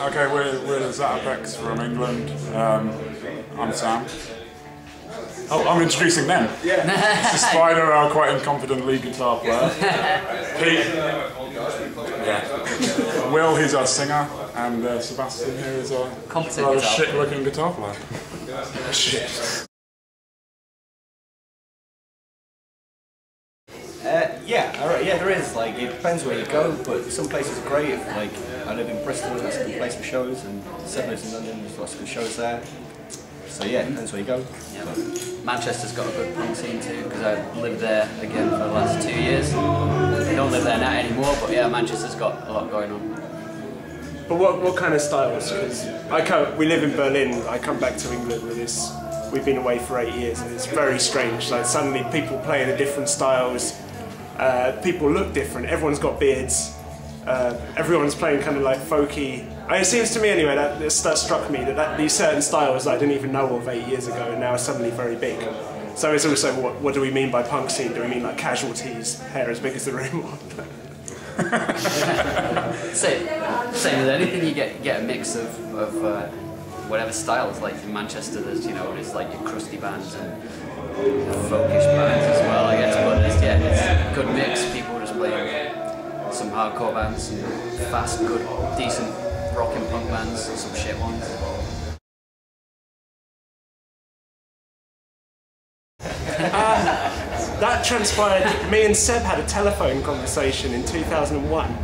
Okay, we're, we're the Zatopeks from England. Um, I'm Sam. Oh, I'm introducing them. Yeah. Spider, our quite incompetent lead guitar player. Pete. Yeah. Will, he's our singer. And uh, Sebastian here is our Competent rather guitar shit looking guitar player. shit. Yeah, all right, yeah, there is. Like, it depends where you go, but some places are great. Like, I live in Bristol, that's a good place for shows, and Seb lives in London, there's lots of good shows there. So yeah, it depends where you go. Yeah. Manchester's got a good punk scene too, because I lived there again for the last two years. I don't live there now anymore, but yeah, Manchester's got a lot going on. But what, what kind of styles? Because I come, we live in Berlin. I come back to England with this. We've been away for eight years, and it's very strange. Like suddenly, people play in the different styles. Uh, people look different. Everyone's got beards. Uh, everyone's playing kind of like folky. It seems to me anyway that that struck me that, that these certain styles I didn't even know of eight years ago and now are suddenly very big. So it's also what, what do we mean by punk scene? Do we mean like casualties, hair as big as the room? Same, same with anything, you get get a mix of, of uh, whatever styles. Like in Manchester, there's you know it's like your crusty bands and folkish bands as well. I guess, hardcore bands, fast, good, decent rock and punk bands, and some shit ones. Uh, that transpired. Me and Seb had a telephone conversation in 2001.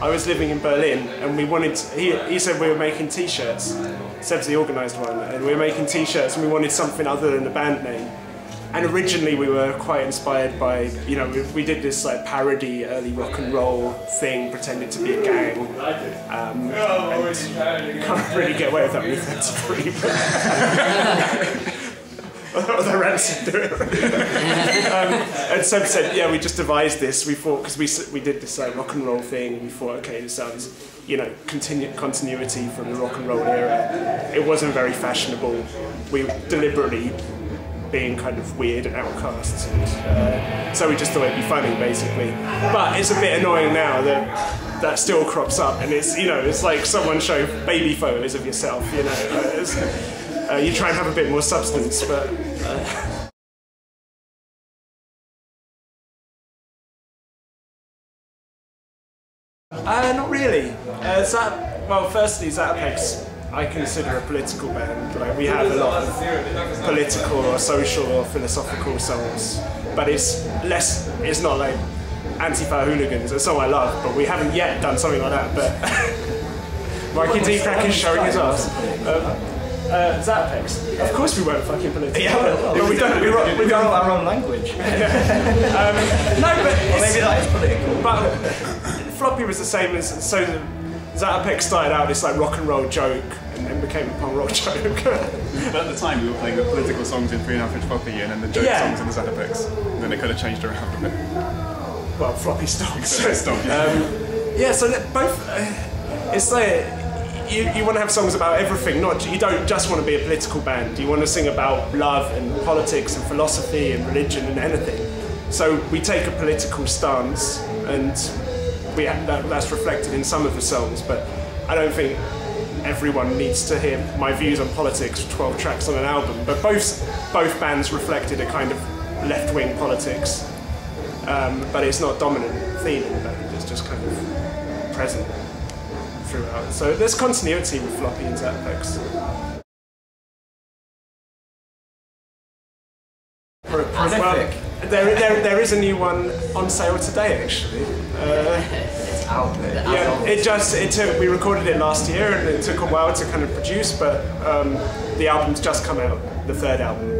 I was living in Berlin, and we wanted. To, he, he said we were making T-shirts. Seb's the organised one, and we were making T-shirts, and we wanted something other than the band name. And originally, we were quite inspired by, you know, we, we did this like parody early rock and roll thing, pretending to be a gang. Um, and can't really get away with that with That's free. the rancid do it. um, and Seb said, "Yeah, we just devised this. We thought because we we did this like rock and roll thing. We thought, okay, this sounds, you know, continu- continuity from the rock and roll era. It wasn't very fashionable. We deliberately being kind of weird and outcasts, and uh, so we just thought it'd be funny, basically. But it's a bit annoying now that." That still crops up, and it's you know it's like someone show baby photos of yourself, you know. Uh, uh, you try and have a bit more substance, but uh, not really. Uh, Zat, well, firstly, Zatopeks I consider a political band. Like we have a lot of political or social or philosophical songs, but it's less. It's not like Antifa hooligans. It's a song I love, but we haven't yet done something like that. But Mikey D. Crack is showing his ass. Um, uh, Zatopeks. Of course we weren't fucking political. Yeah, well, but we don't. We, ro- we We got don't. our own language. Um, no, but it's, maybe that is political. but Floppy was the same as so. The, Zatopeks started out this like rock and roll joke and then became a punk rock joke. But at the time, we were playing the political songs in Three and a Half Inch Floppy and then the joke Yeah. songs in the Zatopeks. And then they could have changed around a bit. well, floppy stocks. Stop, yeah. Um, yeah, so both. Uh, it's like you, you want to have songs about everything. Not you don't just want to be a political band. You want to sing about love and politics and philosophy and religion and anything. So we take a political stance, and we that, that's reflected in some of the songs. But I don't think everyone needs to hear my views on politics. Twelve tracks on an album, but both both bands reflected a kind of left wing politics um, but it's not dominant theme in the band. It's just kind of present throughout. So there's continuity with Floppy and Zatopeks. Pro- Well, prolific. There, there, there is a new one on sale today, actually. Uh, It's out. The yeah, it just it took. We recorded it last year, and it took a while to kind of produce. But um, the album's just come out, the third album.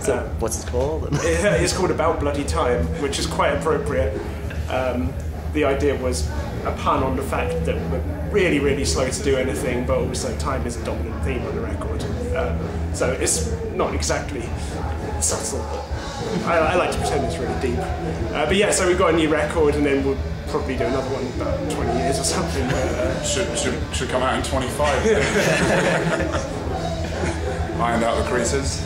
So what's it called? It- it's called About Bloody Time, which is quite appropriate. Um, the idea was a pun on the fact that we're really, really slow to do anything, but also time is a dominant theme on the record. Um, so it's not exactly subtle, but I, I like to pretend it's really deep. Uh, but yeah, so we've got a new record, and then we'll probably do another one in about 20 years or something. But, uh, Should, should, should come out in 25. Ironed out the creases.